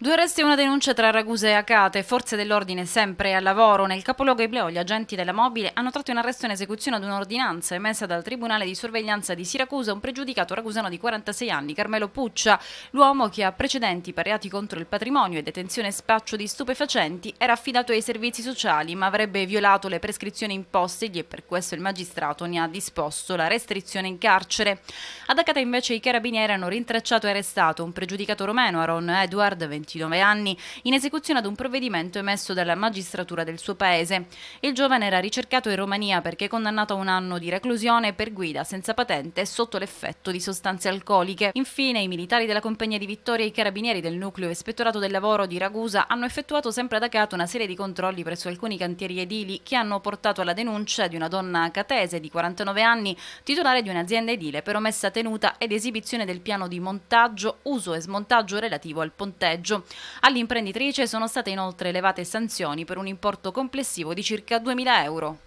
Due arresti e una denuncia tra Ragusa e Acate, forze dell'ordine sempre al lavoro. Nel capoluogo Ibleo gli agenti della mobile hanno tratto in arresto in esecuzione ad un'ordinanza emessa dal Tribunale di sorveglianza di Siracusa un pregiudicato ragusano di 46 anni, Carmelo Puccia. L'uomo che ha precedenti per reati contro il patrimonio e detenzione e spaccio di stupefacenti era affidato ai servizi sociali ma avrebbe violato le prescrizioni impostegli e per questo il magistrato ne ha disposto la restrizione in carcere. Ad Acate invece i carabinieri hanno rintracciato e arrestato un pregiudicato romeno, Aaron Edward, 20 29 anni, in esecuzione ad un provvedimento emesso dalla magistratura del suo paese. Il giovane era ricercato in Romania perché condannato a un anno di reclusione per guida senza patente sotto l'effetto di sostanze alcoliche. Infine, i militari della Compagnia di Vittoria e i carabinieri del nucleo ispettorato del lavoro di Ragusa hanno effettuato sempre ad Acato una serie di controlli presso alcuni cantieri edili che hanno portato alla denuncia di una donna catese di 49 anni, titolare di un'azienda edile per omessa tenuta ed esibizione del piano di montaggio, uso e smontaggio relativo al ponteggio. All'imprenditrice sono state inoltre elevate sanzioni per un importo complessivo di circa 2.000 euro.